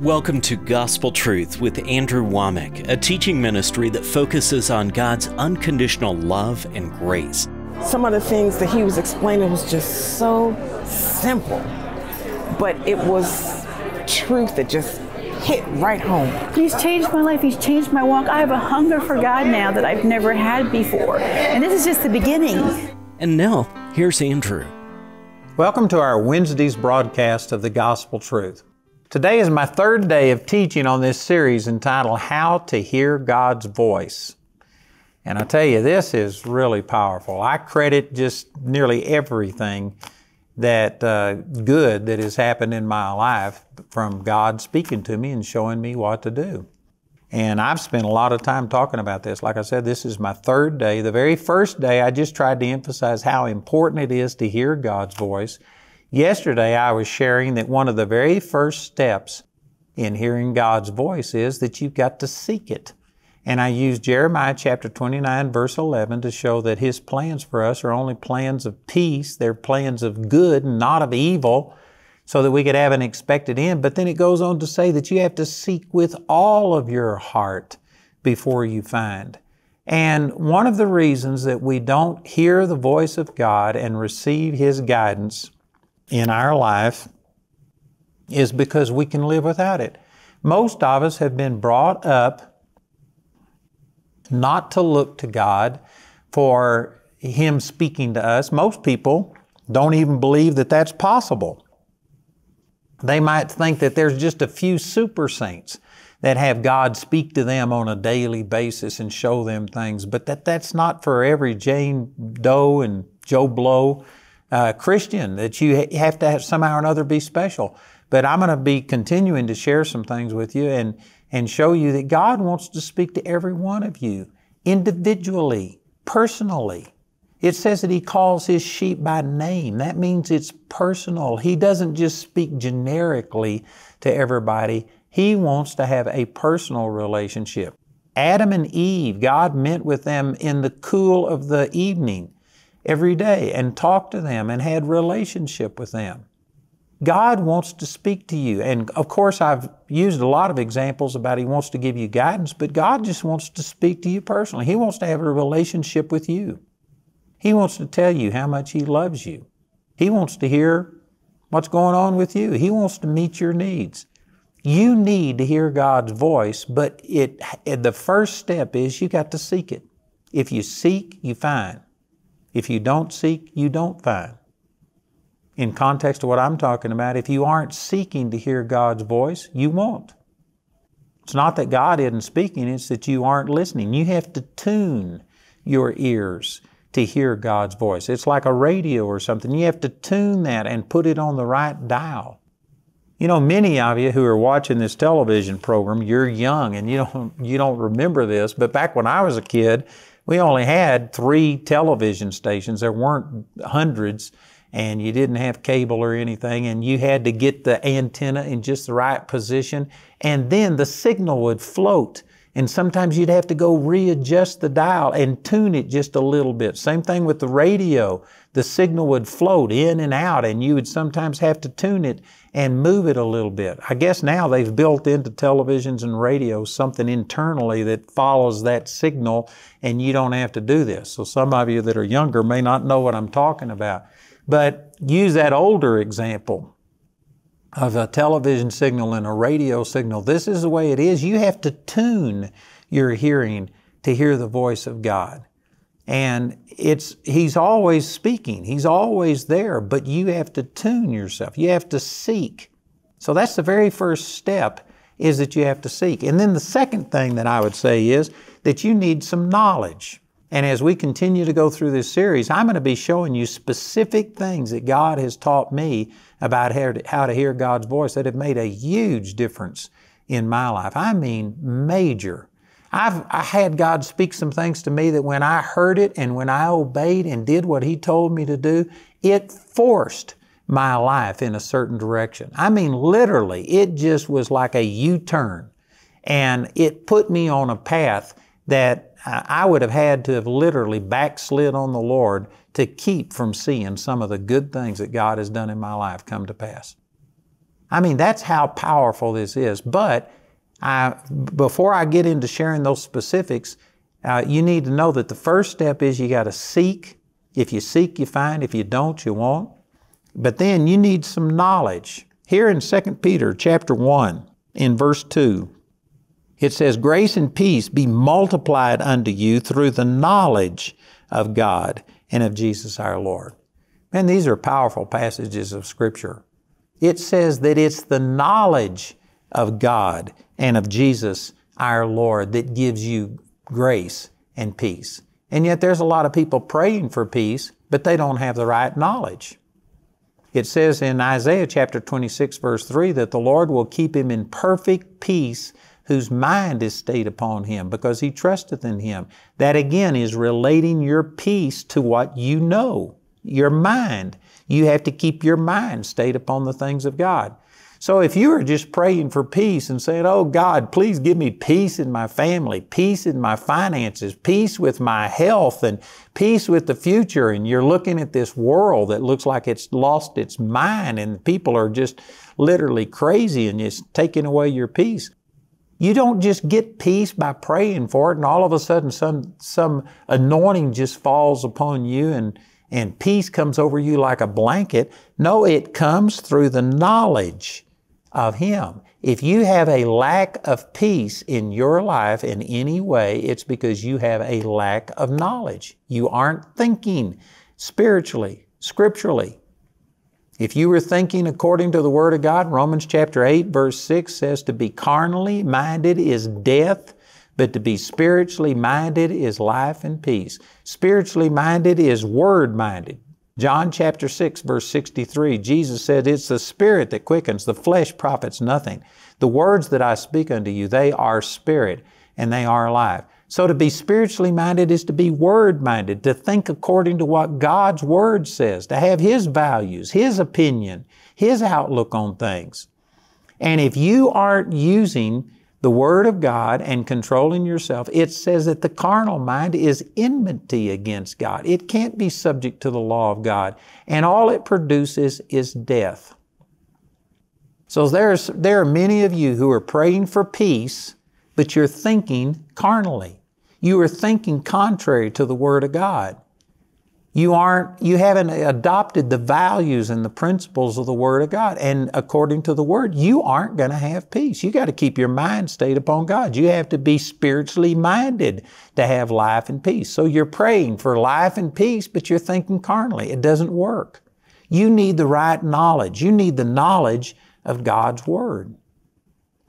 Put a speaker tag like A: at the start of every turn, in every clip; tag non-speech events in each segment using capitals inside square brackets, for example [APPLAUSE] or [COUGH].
A: Welcome to Gospel Truth with Andrew Wommack, a teaching ministry that focuses on God's unconditional love and grace.
B: Some of the things that he was explaining was just so simple, but it was truth that just hit right home.
C: He's changed my life. He's changed my walk. I have a hunger for God now that I've never had before. And this is just the beginning.
A: And now, here's Andrew.
D: Welcome to our Wednesday's broadcast of the Gospel Truth. Today is my third day of teaching on this series entitled How to Hear God's Voice. And I tell you, this is really powerful. I credit just nearly everything that uh, good that has happened in my life from God speaking to me and showing me what to do. And I've spent a lot of time talking about this. Like I said, this is my third day. The very first day, I just tried to emphasize how important it is to hear God's voice Yesterday, I was sharing that one of the very first steps in hearing God's voice is that you've got to seek it. And I used Jeremiah chapter 29, verse 11 to show that His plans for us are only plans of peace. They're plans of good, not of evil, so that we could have an expected end. But then it goes on to say that you have to seek with all of your heart before you find. And one of the reasons that we don't hear the voice of God and receive His guidance in our life is because we can live without it. Most of us have been brought up not to look to God for Him speaking to us. Most people don't even believe that that's possible. They might think that there's just a few super saints that have God speak to them on a daily basis and show them things, but that that's not for every Jane Doe and Joe Blow uh, Christian, that you have to have somehow or another be special. But I'm going to be continuing to share some things with you and, and show you that God wants to speak to every one of you individually, personally. It says that He calls His sheep by name. That means it's personal. He doesn't just speak generically to everybody. He wants to have a personal relationship. Adam and Eve, God met with them in the cool of the evening every day and talked to them and had relationship with them. God wants to speak to you. And of course, I've used a lot of examples about He wants to give you guidance, but God just wants to speak to you personally. He wants to have a relationship with you. He wants to tell you how much He loves you. He wants to hear what's going on with you. He wants to meet your needs. You need to hear God's voice, but it, the first step is you got to seek it. If you seek, you find. If you don't seek, you don't find. In context of what I'm talking about, if you aren't seeking to hear God's voice, you won't. It's not that God isn't speaking, it's that you aren't listening. You have to tune your ears to hear God's voice. It's like a radio or something. You have to tune that and put it on the right dial. You know, many of you who are watching this television program, you're young and you don't, you don't remember this, but back when I was a kid, we only had three television stations. There weren't hundreds, and you didn't have cable or anything, and you had to get the antenna in just the right position, and then the signal would float. And sometimes you'd have to go readjust the dial and tune it just a little bit. Same thing with the radio. The signal would float in and out, and you would sometimes have to tune it and move it a little bit. I guess now they've built into televisions and radios something internally that follows that signal, and you don't have to do this. So some of you that are younger may not know what I'm talking about. But use that older example of a television signal and a radio signal. This is the way it is. You have to tune your hearing to hear the voice of God. And it's, He's always speaking. He's always there, but you have to tune yourself. You have to seek. So that's the very first step is that you have to seek. And then the second thing that I would say is that you need some knowledge. And as we continue to go through this series, I'm going to be showing you specific things that God has taught me about how to hear God's voice that have made a huge difference in my life. I mean, major. I've I had God speak some things to me that when I heard it and when I obeyed and did what He told me to do, it forced my life in a certain direction. I mean, literally, it just was like a U turn. And it put me on a path that I would have had to have literally backslid on the Lord to keep from seeing some of the good things that God has done in my life come to pass. I mean, that's how powerful this is. But I, before I get into sharing those specifics, uh, you need to know that the first step is you got to seek. If you seek, you find. If you don't, you won't. But then you need some knowledge. Here in 2 Peter chapter 1, in verse 2, it says, Grace and peace be multiplied unto you through the knowledge of God and of Jesus our Lord. Man, these are powerful passages of Scripture. It says that it's the knowledge of God and of Jesus our Lord that gives you grace and peace. And yet there's a lot of people praying for peace, but they don't have the right knowledge. It says in Isaiah chapter 26 verse 3 that the Lord will keep him in perfect peace whose mind is stayed upon him because he trusteth in him. That again is relating your peace to what you know, your mind. You have to keep your mind stayed upon the things of God. So if you are just praying for peace and saying, Oh God, please give me peace in my family, peace in my finances, peace with my health, and peace with the future, and you're looking at this world that looks like it's lost its mind and people are just literally crazy and it's taking away your peace. You don't just get peace by praying for it and all of a sudden some, some anointing just falls upon you and, and peace comes over you like a blanket. No, it comes through the knowledge of Him. If you have a lack of peace in your life in any way, it's because you have a lack of knowledge. You aren't thinking spiritually, scripturally. If you were thinking according to the Word of God, Romans chapter 8, verse 6 says to be carnally minded is death, but to be spiritually minded is life and peace. Spiritually minded is Word minded. John chapter 6, verse 63, Jesus said, It's the Spirit that quickens, the flesh profits nothing. The words that I speak unto you, they are spirit and they are life. So to be spiritually minded is to be word minded, to think according to what God's Word says, to have His values, His opinion, His outlook on things. And if you aren't using the Word of God and controlling yourself, it says that the carnal mind is enmity against God. It can't be subject to the law of God. And all it produces is death. So there's, there are many of you who are praying for peace, but you're thinking carnally. You are thinking contrary to the Word of God. You aren't, you haven't adopted the values and the principles of the Word of God. And according to the Word, you aren't going to have peace. You got to keep your mind stayed upon God. You have to be spiritually minded to have life and peace. So you're praying for life and peace, but you're thinking carnally. It doesn't work. You need the right knowledge. You need the knowledge of God's Word.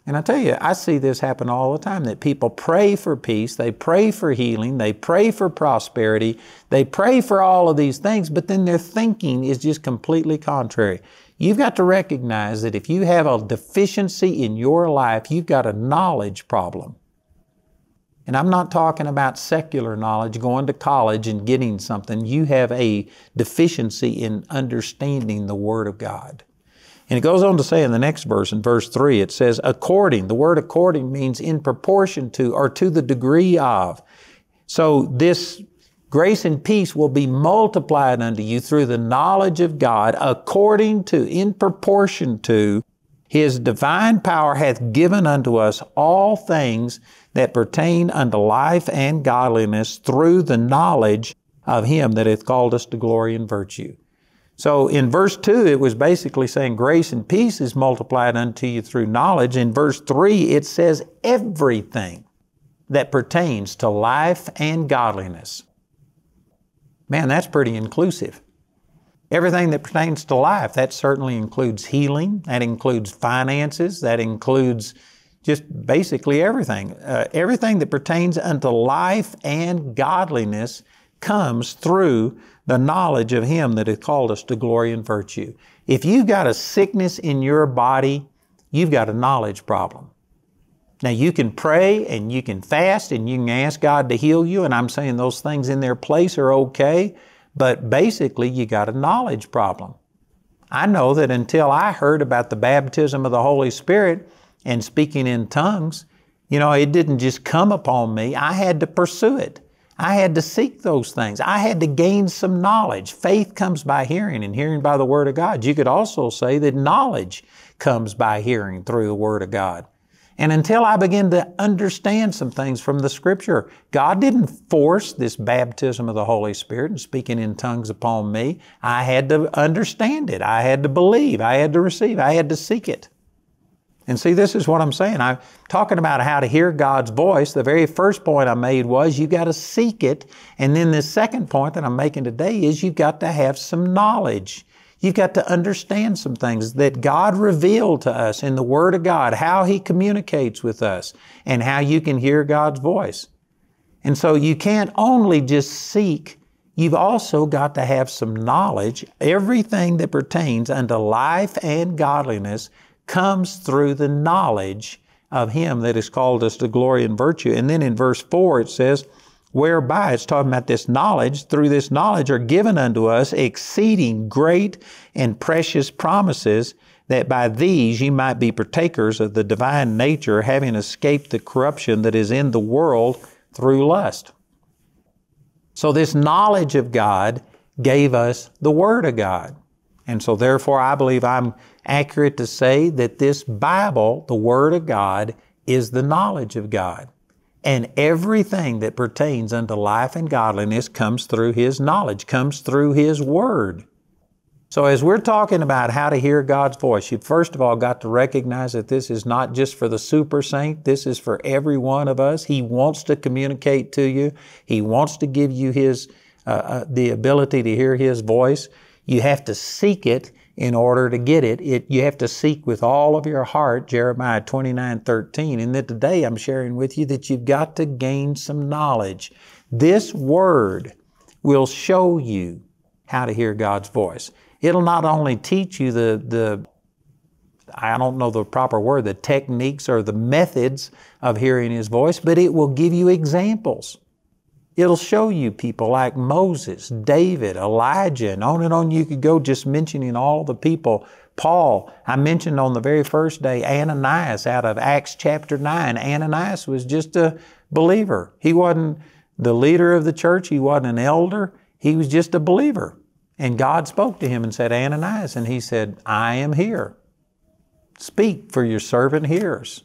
D: And I tell you, I see this happen all the time that people pray for peace, they pray for healing, they pray for prosperity, they pray for all of these things, but then their thinking is just completely contrary. You've got to recognize that if you have a deficiency in your life, you've got a knowledge problem. And I'm not talking about secular knowledge, going to college and getting something. You have a deficiency in understanding the Word of God. And it goes on to say in the next verse, in verse 3, it says, according. The word according means in proportion to or to the degree of. So this grace and peace will be multiplied unto you through the knowledge of God according to, in proportion to, His divine power hath given unto us all things that pertain unto life and godliness through the knowledge of Him that hath called us to glory and virtue. So in verse 2, it was basically saying grace and peace is multiplied unto you through knowledge. In verse 3, it says everything that pertains to life and godliness. Man, that's pretty inclusive. Everything that pertains to life, that certainly includes healing, that includes finances, that includes just basically everything. Uh, everything that pertains unto life and godliness comes through the knowledge of Him that hath called us to glory and virtue. If you've got a sickness in your body, you've got a knowledge problem. Now you can pray and you can fast and you can ask God to heal you, and I'm saying those things in their place are okay, but basically you got a knowledge problem. I know that until I heard about the baptism of the Holy Spirit and speaking in tongues, you know, it didn't just come upon me. I had to pursue it. I had to seek those things. I had to gain some knowledge. Faith comes by hearing, and hearing by the Word of God. You could also say that knowledge comes by hearing through the Word of God. And until I begin to understand some things from the Scripture, God didn't force this baptism of the Holy Spirit and speaking in tongues upon me. I had to understand it. I had to believe. I had to receive. I had to seek it. And see, this is what I'm saying. I'm talking about how to hear God's voice. The very first point I made was you've got to seek it. And then the second point that I'm making today is you've got to have some knowledge. You've got to understand some things that God revealed to us in the Word of God, how He communicates with us, and how you can hear God's voice. And so you can't only just seek, you've also got to have some knowledge. Everything that pertains unto life and godliness comes through the knowledge of Him that has called us to glory and virtue. And then in verse 4 it says, whereby it's talking about this knowledge, through this knowledge are given unto us exceeding great and precious promises, that by these ye might be partakers of the divine nature, having escaped the corruption that is in the world through lust. So, this knowledge of God gave us the Word of God. And so, therefore, I believe I'm accurate to say that this Bible, the Word of God, is the knowledge of God. And everything that pertains unto life and godliness comes through His knowledge, comes through His Word. So, as we're talking about how to hear God's voice, you've first of all got to recognize that this is not just for the super saint, this is for every one of us. He wants to communicate to you, He wants to give you His, uh, uh, the ability to hear His voice. You have to seek it in order to get it. it. You have to seek with all of your heart, Jeremiah 29 13. And that today I'm sharing with you that you've got to gain some knowledge. This word will show you how to hear God's voice. It'll not only teach you the, the I don't know the proper word, the techniques or the methods of hearing His voice, but it will give you examples. It'll show you people like Moses, David, Elijah, and on and on you could go just mentioning all the people. Paul, I mentioned on the very first day, Ananias out of Acts chapter 9. Ananias was just a believer. He wasn't the leader of the church, he wasn't an elder, he was just a believer. And God spoke to him and said, Ananias, and he said, I am here. Speak, for your servant hears.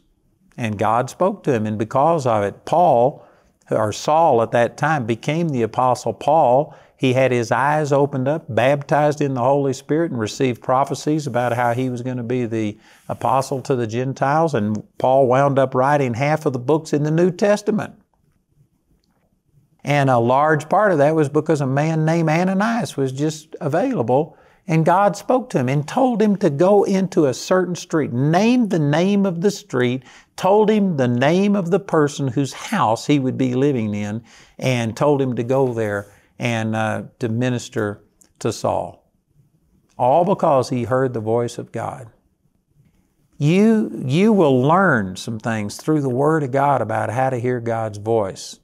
D: And God spoke to him, and because of it, Paul, or Saul at that time became the Apostle Paul. He had his eyes opened up, baptized in the Holy Spirit, and received prophecies about how he was going to be the apostle to the Gentiles. And Paul wound up writing half of the books in the New Testament. And a large part of that was because a man named Ananias was just available and God spoke to him and told him to go into a certain street, named the name of the street, told him the name of the person whose house he would be living in, and told him to go there and uh, to minister to Saul. All because he heard the voice of God. You, you will learn some things through the Word of God about how to hear God's voice.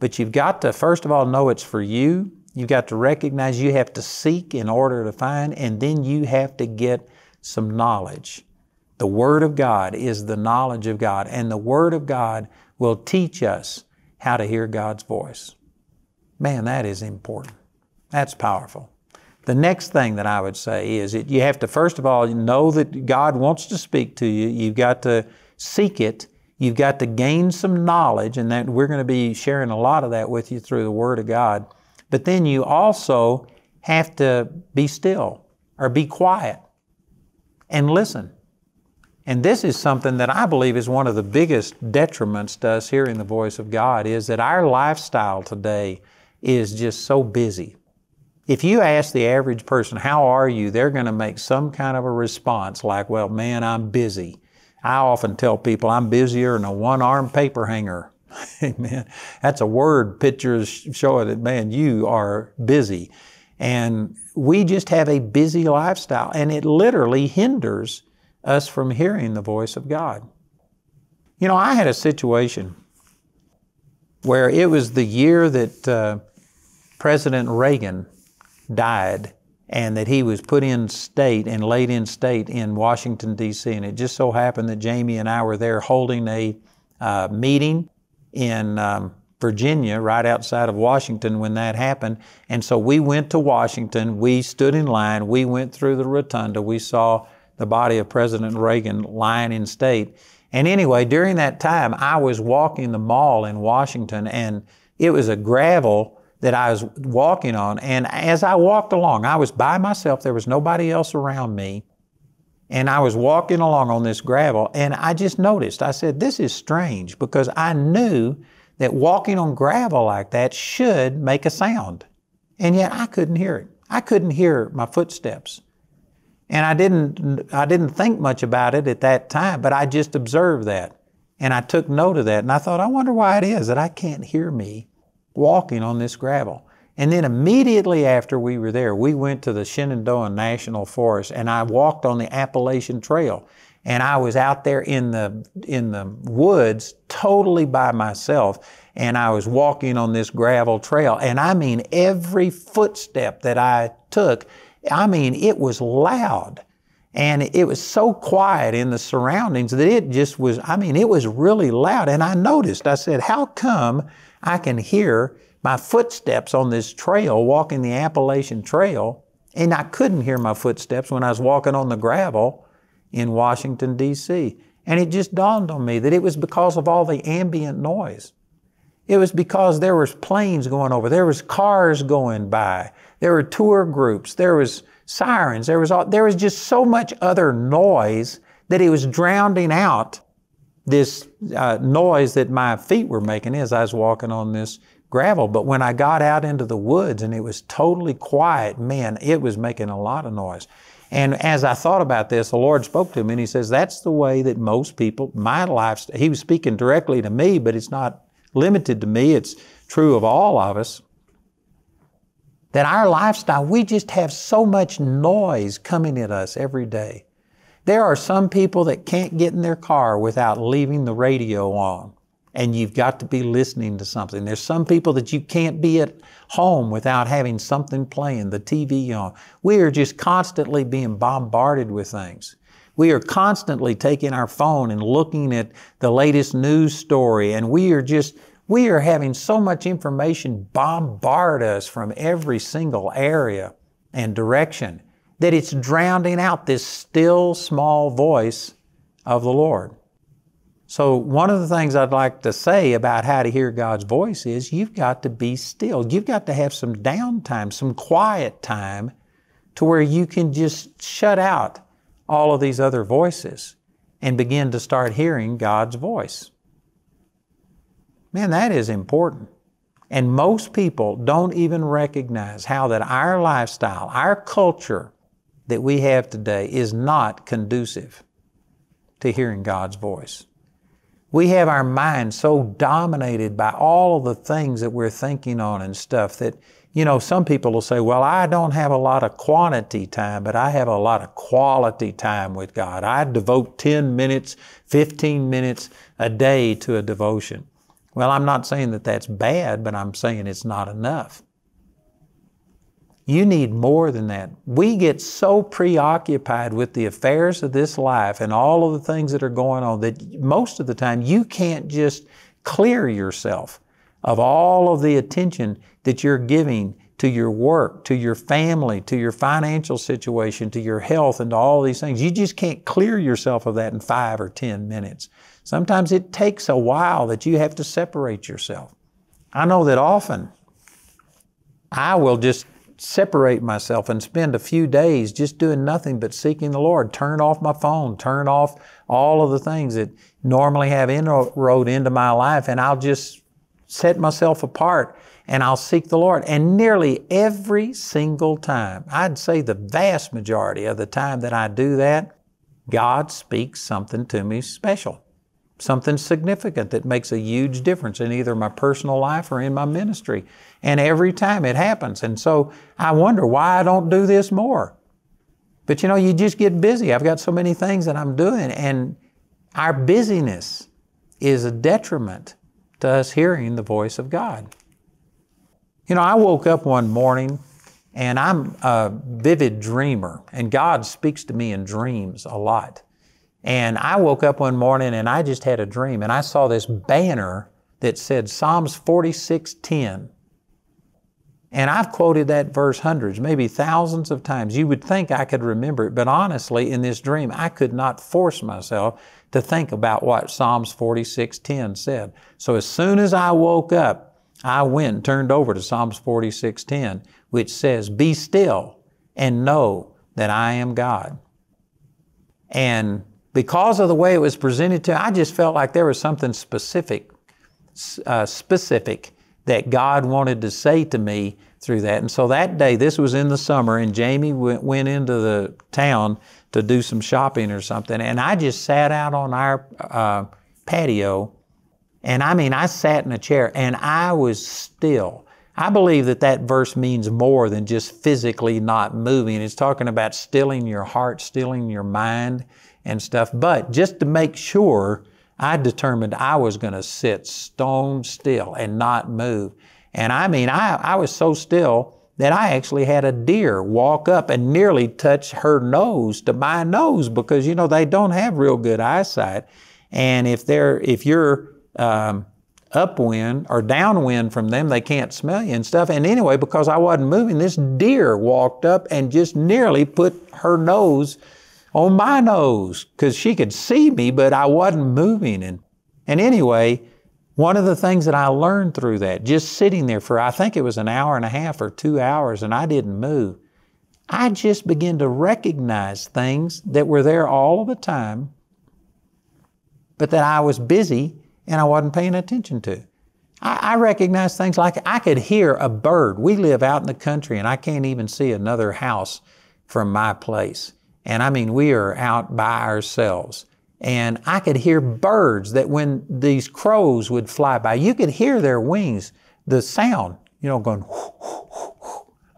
D: But you've got to, first of all, know it's for you You've got to recognize you have to seek in order to find, and then you have to get some knowledge. The Word of God is the knowledge of God, and the Word of God will teach us how to hear God's voice. Man, that is important. That's powerful. The next thing that I would say is that you have to, first of all, know that God wants to speak to you. You've got to seek it. You've got to gain some knowledge, and that we're going to be sharing a lot of that with you through the Word of God. But then you also have to be still or be quiet and listen. And this is something that I believe is one of the biggest detriments to us hearing the voice of God is that our lifestyle today is just so busy. If you ask the average person, How are you? they're going to make some kind of a response like, Well, man, I'm busy. I often tell people I'm busier than a one armed paper hanger. [LAUGHS] Amen. That's a word picture showing that, man, you are busy. And we just have a busy lifestyle, and it literally hinders us from hearing the voice of God. You know, I had a situation where it was the year that uh, President Reagan died and that he was put in state and laid in state in Washington, D.C. And it just so happened that Jamie and I were there holding a uh, meeting in um, Virginia, right outside of Washington, when that happened. And so we went to Washington. We stood in line. We went through the rotunda. We saw the body of President Reagan lying in state. And anyway, during that time, I was walking the mall in Washington, and it was a gravel that I was walking on. And as I walked along, I was by myself, there was nobody else around me. And I was walking along on this gravel, and I just noticed, I said, This is strange because I knew that walking on gravel like that should make a sound. And yet I couldn't hear it. I couldn't hear my footsteps. And I didn't, I didn't think much about it at that time, but I just observed that. And I took note of that. And I thought, I wonder why it is that I can't hear me walking on this gravel. And then immediately after we were there, we went to the Shenandoah National Forest and I walked on the Appalachian Trail. And I was out there in the, in the woods totally by myself. And I was walking on this gravel trail. And I mean, every footstep that I took, I mean, it was loud. And it was so quiet in the surroundings that it just was, I mean, it was really loud. And I noticed, I said, how come I can hear my footsteps on this trail, walking the Appalachian Trail, and I couldn't hear my footsteps when I was walking on the gravel in Washington, D.C. And it just dawned on me that it was because of all the ambient noise. It was because there was planes going over, there was cars going by, there were tour groups, there was sirens, there was all, there was just so much other noise that it was drowning out this uh, noise that my feet were making as I was walking on this gravel. But when I got out into the woods and it was totally quiet, man, it was making a lot of noise. And as I thought about this, the Lord spoke to me and He says, That's the way that most people, my lifestyle, He was speaking directly to me, but it's not limited to me, it's true of all of us. That our lifestyle, we just have so much noise coming at us every day. There are some people that can't get in their car without leaving the radio on and you've got to be listening to something. There's some people that you can't be at home without having something playing, the TV on. We are just constantly being bombarded with things. We are constantly taking our phone and looking at the latest news story, and we are just, we are having so much information bombard us from every single area and direction that it's drowning out this still small voice of the Lord. So, one of the things I'd like to say about how to hear God's voice is you've got to be still. You've got to have some downtime, some quiet time to where you can just shut out all of these other voices and begin to start hearing God's voice. Man, that is important. And most people don't even recognize how that our lifestyle, our culture that we have today is not conducive to hearing God's voice. We have our mind so dominated by all of the things that we're thinking on and stuff that, you know, some people will say, well, I don't have a lot of quantity time, but I have a lot of quality time with God. I devote 10 minutes, 15 minutes a day to a devotion. Well, I'm not saying that that's bad, but I'm saying it's not enough. You need more than that. We get so preoccupied with the affairs of this life and all of the things that are going on that most of the time you can't just clear yourself of all of the attention that you're giving to your work, to your family, to your financial situation, to your health, and to all these things. You just can't clear yourself of that in five or 10 minutes. Sometimes it takes a while that you have to separate yourself. I know that often I will just separate myself and spend a few days just doing nothing but seeking the Lord. Turn off my phone, turn off all of the things that normally have inroad into my life, and I'll just set myself apart and I'll seek the Lord. And nearly every single time, I'd say the vast majority of the time that I do that, God speaks something to me special something significant that makes a huge difference in either my personal life or in my ministry. And every time it happens. And so I wonder why I don't do this more. But you know, you just get busy. I've got so many things that I'm doing, and our busyness is a detriment to us hearing the voice of God. You know, I woke up one morning and I'm a vivid dreamer, and God speaks to me in dreams a lot. And I woke up one morning and I just had a dream and I saw this banner that said Psalms 46:10. And I've quoted that verse hundreds, maybe thousands of times. You would think I could remember it, but honestly, in this dream, I could not force myself to think about what Psalms 46:10 said. So as soon as I woke up, I went and turned over to Psalms 46:10, which says, "Be still and know that I am God." And because of the way it was presented to, I just felt like there was something specific, uh, specific that God wanted to say to me through that. And so that day, this was in the summer, and Jamie went, went into the town to do some shopping or something, and I just sat out on our uh, patio, and I mean, I sat in a chair and I was still. I believe that that verse means more than just physically not moving. It's talking about stilling your heart, stilling your mind and stuff. But just to make sure, I determined I was going to sit stone still and not move. And I mean, I, I was so still that I actually had a deer walk up and nearly touch her nose to my nose because, you know, they don't have real good eyesight. And if they're, if you're, um, upwind or downwind from them, they can't smell you and stuff. And anyway, because I wasn't moving, this deer walked up and just nearly put her nose on my nose because she could see me, but I wasn't moving. And, and anyway, one of the things that I learned through that, just sitting there for, I think it was an hour and a half or two hours, and I didn't move, I just began to recognize things that were there all of the time, but that I was busy and I wasn't paying attention to. I, I recognized things like I could hear a bird. We live out in the country, and I can't even see another house from my place. And I mean, we are out by ourselves. And I could hear birds that when these crows would fly by, you could hear their wings, the sound, you know, going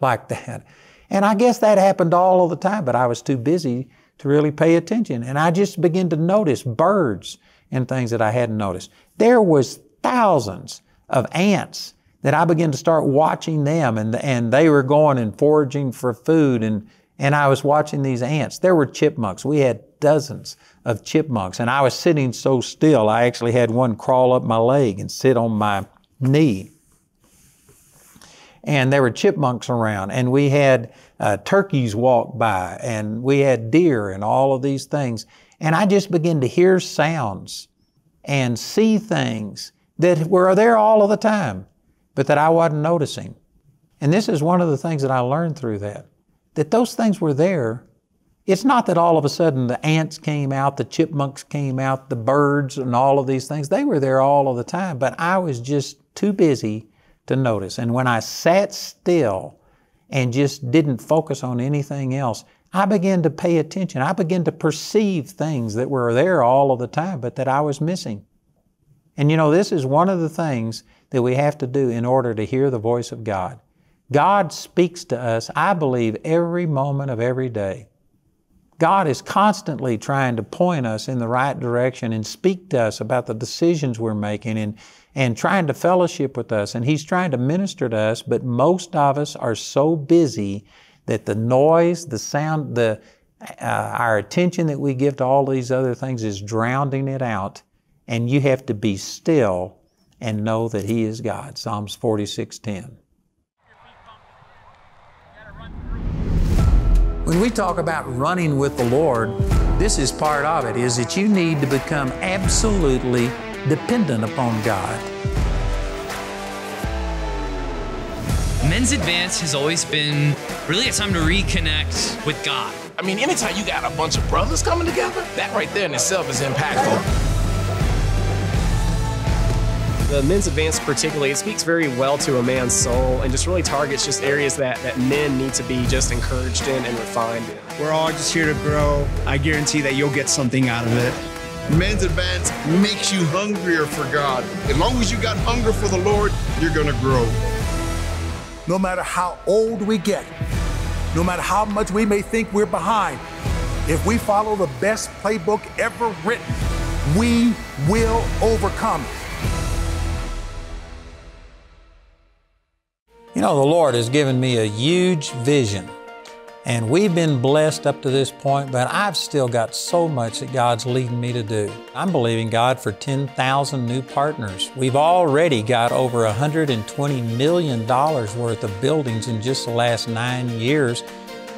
D: like that. And I guess that happened all of the time, but I was too busy to really pay attention. And I just began to notice birds and things that I hadn't noticed. There was thousands of ants that I began to start watching them and, and they were going and foraging for food and and I was watching these ants. There were chipmunks. We had dozens of chipmunks, and I was sitting so still, I actually had one crawl up my leg and sit on my knee. And there were chipmunks around, and we had uh, turkeys walk by, and we had deer, and all of these things. And I just began to hear sounds and see things that were there all of the time, but that I wasn't noticing. And this is one of the things that I learned through that that those things were there. It's not that all of a sudden the ants came out, the chipmunks came out, the birds, and all of these things. They were there all of the time, but I was just too busy to notice. And when I sat still and just didn't focus on anything else, I began to pay attention. I began to perceive things that were there all of the time, but that I was missing. And you know, this is one of the things that we have to do in order to hear the voice of God. God speaks to us, I believe, every moment of every day. God is constantly trying to point us in the right direction and speak to us about the decisions we're making and, and trying to fellowship with us. And He's trying to minister to us, but most of us are so busy that the noise, the sound, the, uh, our attention that we give to all these other things is drowning it out. And you have to be still and know that He is God. Psalms 46 10. When we talk about running with the Lord, this is part of it, is that you need to become absolutely dependent upon God.
E: Men's Advance has always been really a time to reconnect with God.
F: I mean, anytime you got a bunch of brothers coming together, that right there in itself is impactful
G: the men's advance particularly, it speaks very well to a man's soul and just really targets just areas that, that men need to be just encouraged in and refined in.
H: We're all just here to grow. I guarantee that you'll get something out of it.
I: Men's Advance makes you hungrier for God. As long as you got hunger for the Lord, you're going to grow.
J: No matter how old we get, no matter how much we may think we're behind, if we follow the best playbook ever written, we will overcome.
D: You know, the Lord has given me a huge vision And we've been blessed up to this point, but I've still got so much that God's leading me to do. I'm believing God for 10,000 new partners. We've already got over $120 million worth of buildings in just the last nine years,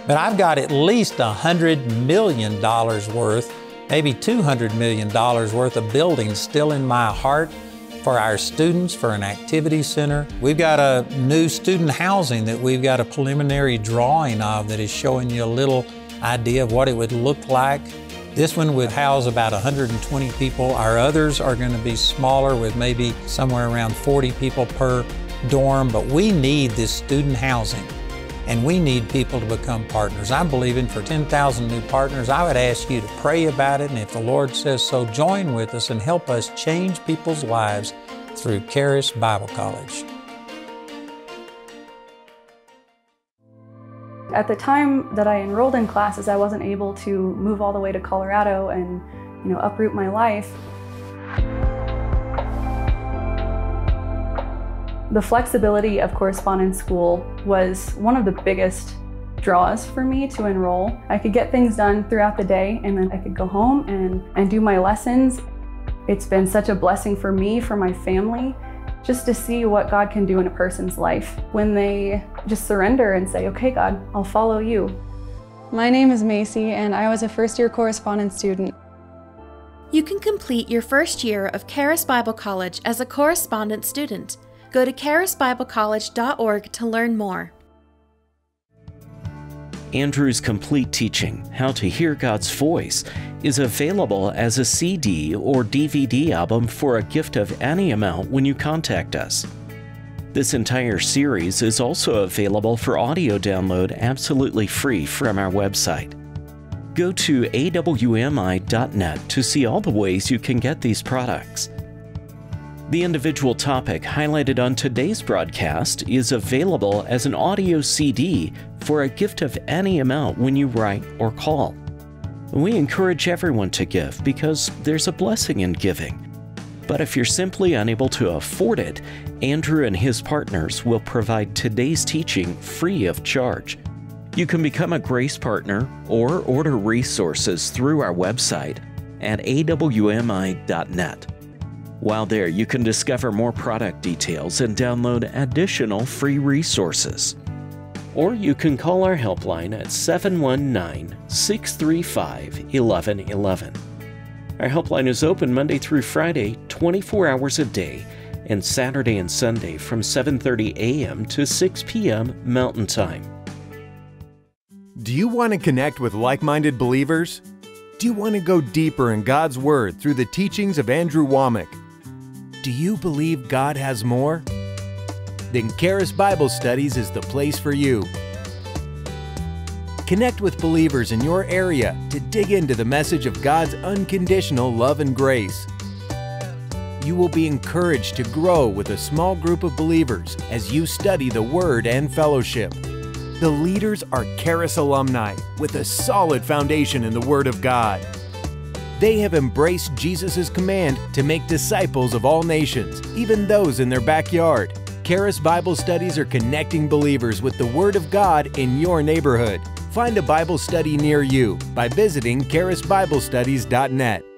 D: but I've got at least $100 million worth, maybe $200 million worth of buildings still in my heart for our students for an activity center. We've got a new student housing that we've got a preliminary drawing of that is showing you a little idea of what it would look like. This one would house about 120 people. Our others are going to be smaller with maybe somewhere around 40 people per dorm, but we need this student housing and we need people to become partners. I'm believing for 10,000 new partners. I would ask you to pray about it, and if the Lord says so, join with us and help us change people's lives through Charis Bible College.
K: At the time that I enrolled in classes, I wasn't able to move all the way to Colorado and, you know, uproot my life. The flexibility of correspondence school was one of the biggest draws for me to enroll. I could get things done throughout the day and then I could go home and, and do my lessons. It's been such a blessing for me, for my family, just to see what God can do in a person's life when they just surrender and say, okay, God, I'll follow you.
L: My name is Macy and I was a first year correspondence student.
M: You can complete your first year of Charis Bible College as a correspondence student. Go to charisbiblecollege.org to learn more.
A: Andrew's complete teaching, How to Hear God's Voice, is available as a CD or DVD album for a gift of any amount when you contact us. This entire series is also available for audio download absolutely free from our website. Go to awmi.net to see all the ways you can get these products. The individual topic highlighted on today's broadcast is available as an audio CD for a gift of any amount when you write or call. We encourage everyone to give because there's a blessing in giving. But if you're simply unable to afford it, Andrew and his partners will provide today's teaching free of charge. You can become a Grace Partner or order resources through our website at awmi.net. While there, you can discover more product details and download additional free resources. Or you can call our helpline at 719 635 1111. Our helpline is open Monday through Friday, 24 hours a day, and Saturday and Sunday from 7:30 a.m. to 6 p.m. Mountain Time.
N: Do you want to connect with like-minded believers? Do you want to go deeper in God's Word through the teachings of Andrew Wommack? Do you believe God has more? Then Charis Bible Studies is the place for you. Connect with believers in your area to dig into the message of God's unconditional love and grace. You will be encouraged to grow with a small group of believers as you study the Word and fellowship. The leaders are Charis alumni with a solid foundation in the Word of God. They have embraced Jesus' command to make disciples of all nations, even those in their backyard. Charis Bible Studies are connecting believers with the Word of God in your neighborhood. Find a Bible study near you by visiting charisbiblestudies.net.